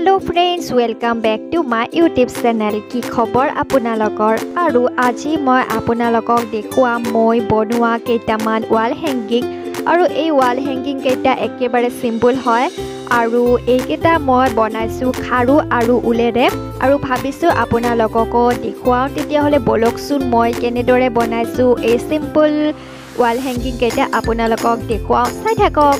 Hello' friends welcome back to my YouTube channel কি খবৰ আপোনালোকৰ? আৰু আজি মই আপোনালোকক দেখুৱাম মই বনোৱা কেইটামান ৱাল হেংগিং আৰু এই ৱাল হেংগিং কেইটা একেবাৰে চিম্পুল হয়। আৰু এইকেইটা মই বনাইছোঁ খাৰু আৰু ঊলেৰে আৰু ভাবিছোঁ আপোনালোককো দেখুৱাওঁ তেতিয়াহ'লে বলকচোন মই কেনেদৰে বনাইছোঁ। এই চিম্পুল ৱাল হেংগিং কেইটা আপোনালোকক দেখুৱাওঁ। চাই থাকক।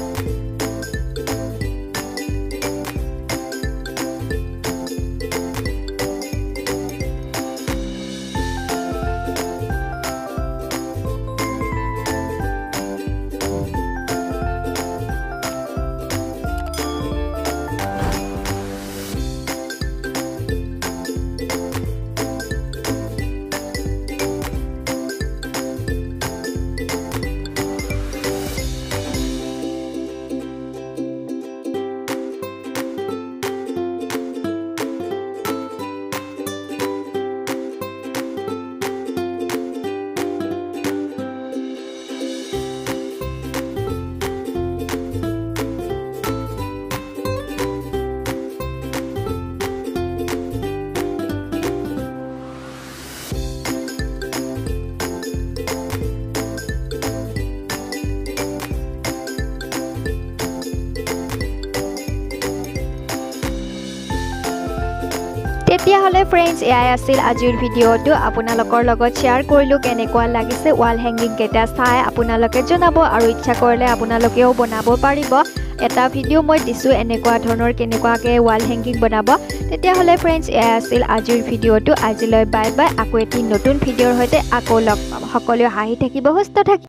তেতিয়াহ'লে ফ্ৰেণ্ডছ এয়াই আছিল আজিৰ ভিডিঅ'টো। আপোনালোকৰ লগত শ্বেয়াৰ কৰিলোঁ কেনেকুৱা লাগিছে ৱাল হেংগিংকেইটা চাই আপোনালোকে জনাব আৰু ইচ্ছা কৰিলে আপোনালোকেও বনাব পাৰিব। এটা ভিডিঅ' মই দিছোঁ এনেকুৱা ধৰণৰ কেনেকুৱাকৈ ৱাল হেংগিং বনাব। তেতিয়াহ'লে ফ্ৰেণ্ডছ এয়াই আছিল আজিৰ ভিডিঅ'টো। আজিলৈ বাই বাই আকৌ এটি নতুন ভিডিঅ'ৰ সৈতে আকৌ লগ পাম। সকলোৱে হাঁহি থাকিব সুস্থ থাকিব